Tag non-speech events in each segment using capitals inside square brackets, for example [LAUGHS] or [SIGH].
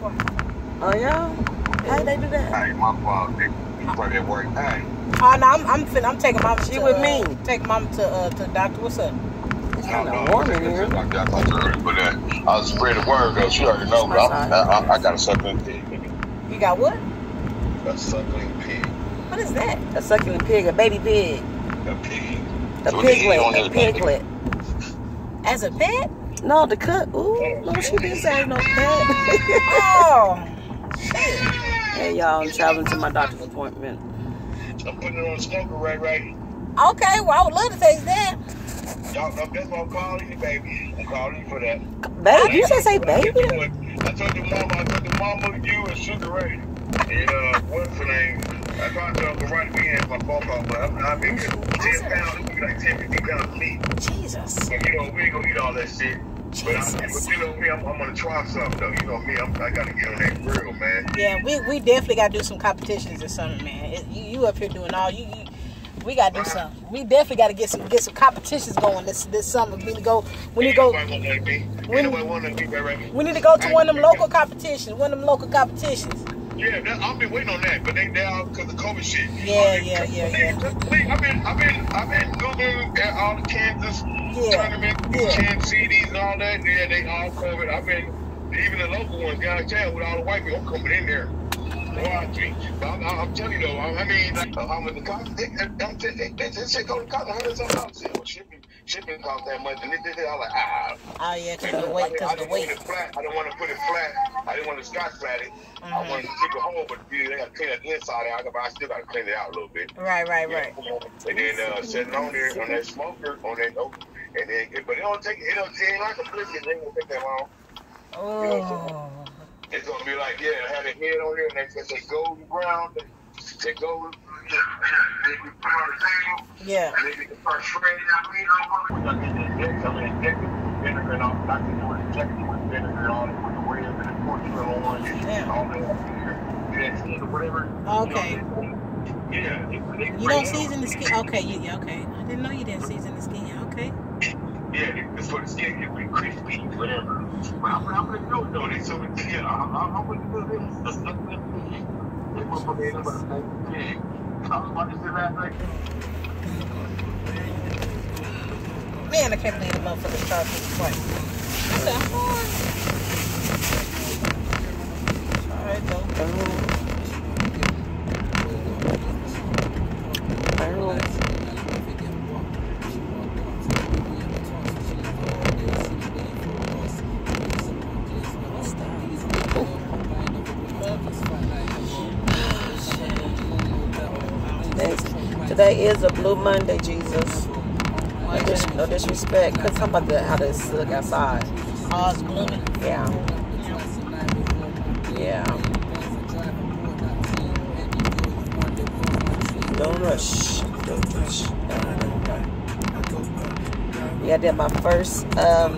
still charging me twice. Oh yeah. How they do that? Hey, my fault. They, you probably at work. Hey, Oh no, I'm I'm, fin- I'm taking mama. She to, with uh, me. Take mama to uh, to doctor. What's up? It's I kind don't of know. warm in here. Like that, I heard, but uh, I was spreading the word though. She already know, but I'm, I, I, I got a suckling pig. You got what? A suckling pig. What is that? A suckling pig, a baby pig, A pig. a So they eat on piglet, a piglet. As a pet? No, the cut. Ooh, no, she didn't say no pet. Oh, shit. [LAUGHS] hey y'all, I'm traveling to my doctor's appointment. I'm putting it on the smoker right, right. Okay, well I would love to taste that. Y'all, that's why I'm calling you, baby. I'm calling you for that. Baby, you should say baby. I told your mama, I told your mama, you and Sugar Ray. And, uh, what's her name? I tried to tell her right me and my phone call, but I'm, I'm in 10 pounds, it's gonna be like 10, 15 pounds of meat. Jesus. And, you know, we ain't gonna eat all that shit. But, I, but you know me, I'm, I'm gonna try something, though. You know me, I'm, I gotta get on that grill, man. Yeah, we, we definitely got to do some competitions this summer, man. It, you, you up here doing all you. you we got to do something. We definitely got to get some get some competitions going this this summer. We need to go. We need to go. Ain't nobody wanna be. When- Ain't nobody wanna be, right, right. We need to go to one of them local competitions. One of them local competitions. Yeah, that, I've been waiting on that, but they down because of COVID shit. Yeah, I've been- yeah, yeah, yeah. Wait, I've been, I've been, I've been googling at all the Kansas Yeah, tournaments, yeah. Kansas cities and all that. Yeah, they all COVID. I've been even the local ones downtown with all the white people. Coming in there. Watching, but I'm, I'm telling you though, I, I mean, like, I'm with the cost. They, they, they, they, they just shit go to cost a hundred something dollars. Well, shipping, shipping cost that much, and they did it. I was like, ah. Oh yeah, cause the I weight, cause I the want weight. flat. I didn't want to put it flat. I didn't want to scotch flat it. I Mhm. wanted to keep it whole, but yeah, they got to clean the inside out. But I still got to clean it out a little bit. Right, right, right. And then uh, sitting on there on that smoker on that oak, and then but it don't take it don't it ain't like a brisket. It ain't gonna take that long. Oh, It's gonna be like yeah, have a head on there, and they they golden brown. They, they golden. Yeah, yeah. They can put it on the table, yeah. and then they can start shredding that meat over. We got to get that next. I mean, inject it with vinegar and all. Not to do it, inject it with vinegar and all. With the ribs and the pork and orange and Yeah. all that. Yeah, season or whatever. Okay. Yeah. it- they You bring don't season the skin. Okay, you, yeah, okay. I didn't know you didn't season the skin. Okay. Yeah, it's for the skin, it be crispy, whatever. But I'm, I'm gonna it though. They me, yeah, I'm, gonna do this. They motherfucker ain't about to make pig. I was about to say last night. Man, I can't believe the motherfucker charged me twice. Okay. All right, though. Thanks. Today is a blue Monday, Jesus. No, dis- no disrespect. Cause how about the, how this look outside? Oh, it's blooming. Yeah. Yeah. Don't rush. Don't rush. Yeah, I did my first, um,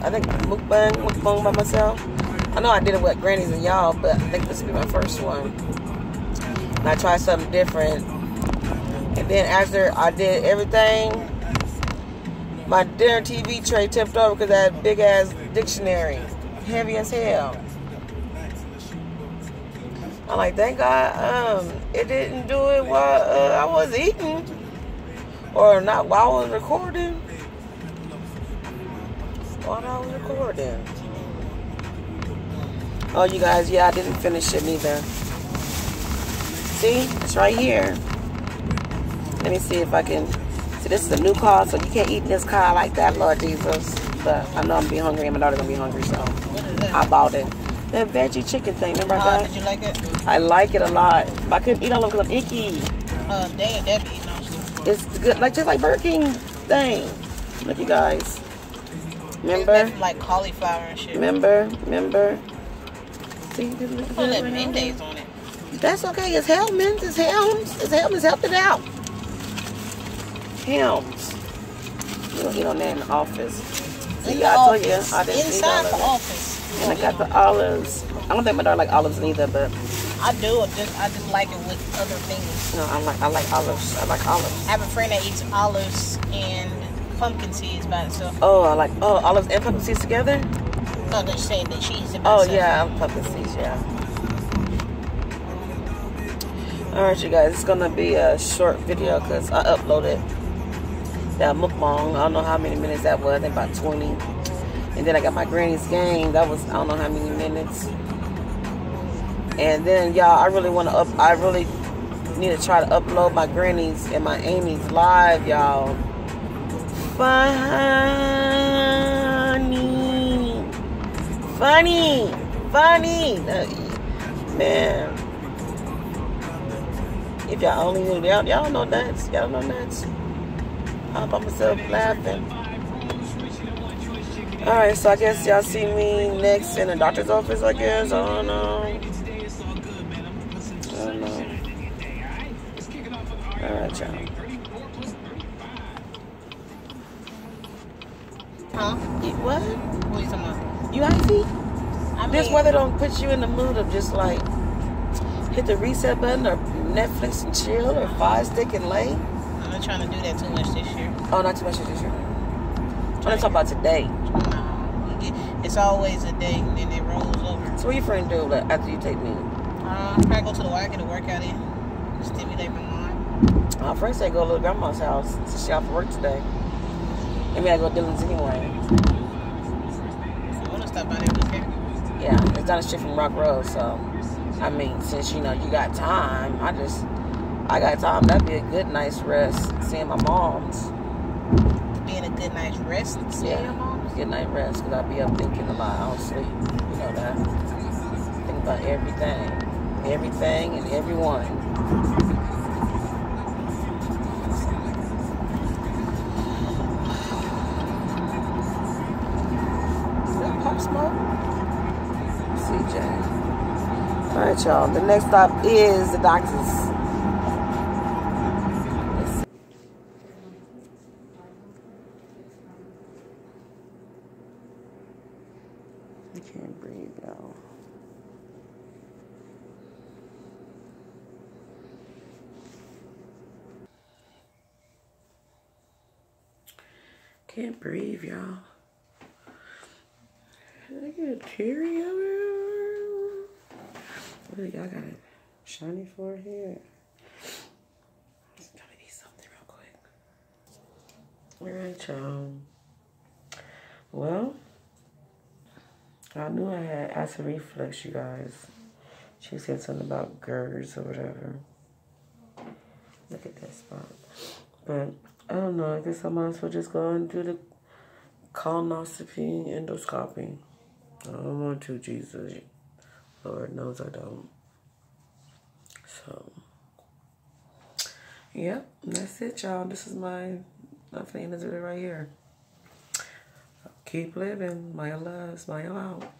I think mukbang, mukbang by myself. I know I did it with grannies and y'all, but I think this will be my first one. And I tried something different. And then after I did everything, my dinner TV tray tipped over because I had big ass dictionary, heavy as hell. I'm like, thank God, um, it didn't do it while uh, I was eating, or not while I was recording. While I was recording. Oh, you guys, yeah, I didn't finish it neither. See, it's right here. Let me see if I can. See, this is a new car, so you can't eat in this car like that, Lord Jesus. But I know I'm gonna be hungry, and my daughter's gonna be hungry, so What is that? I bought it. That veggie chicken thing, remember I Oh, did you like it? I like it a lot. But I couldn't eat all of it because I'm icky. Uh, they big, no. It's good, like just like Burger King thing. Look, you guys. Remember? like cauliflower and shit. Remember? Remember? See, Put that right mayonnaise on it. That's okay. It's Hellmann's. It's Helms. It's Helms. Help it out. Helms. You eat on that in the office. In the I told you. I didn't eat Inside the office. And I got the olives. I don't think my daughter like olives neither, but I do. I just I just like it with other things. no, I like I like olives. I like olives. I have a friend that eats olives and pumpkin seeds by itself. Oh, I like oh olives and pumpkin seeds together. Oh, they're saying that she's Oh yeah, I'm pumpkin seeds. Yeah. All right, you guys. It's gonna be a short video because I uploaded that mukbang. I don't know how many minutes that was. I think about 20. And then I got my granny's game. That was I don't know how many minutes. And then y'all, I really want to up. I really need to try to upload my granny's and my Amy's live, y'all. Funny, funny, funny, man. If y'all only knew, y'all, y'all know nuts. Y'all know nuts. I'm by myself laughing. All right, so I guess y'all see me next in the doctor's office. I guess I don't know. I don't know. All right, y'all. Huh? You- What? What are you talking about? You icy? I This weather don't put you in the mood of just like hit the reset button or Netflix and chill or fire stick and lay. Not trying to do that too much this year. Oh, not too much this year. I'm trying to talk about today. No, it's always a day, and then it rolls over. So what your friend do like, after you take me? Uh, I go to the Y, get a workout in, stimulate my mind. My friend said go to little grandma's house since she out for work today. Maybe I go to Dylan's anyway. I to stop by there. Yeah, it's down the street from Rock Road, so I mean, since you know you got time, I just I got time. That'd be a good nice rest. Seeing my mom's. Being a good night's rest. Seeing Yeah. your mom. Good night rest, cause I be up thinking a lot. I don't sleep. You know that. Think about everything, everything, and everyone. That Pop Smoke? CJ. All right, y'all. The next stop is the doctor's. I can't breathe, y'all. Can't breathe, y'all. Did I get a teary over? What do y'all got a shiny forehead? Just gotta eat something real quick. Alright, y'all. Well, I knew I had acid reflux, you guys. She said something about GERS or whatever. Look at that spot. But I don't know. I guess I might as well just go and do the colonoscopy, endoscopy. I don't want to, Jesus. Lord knows I don't. So, yep, that's it, y'all. This is my, video right here. Keep living. Myoo loves. Myoo out.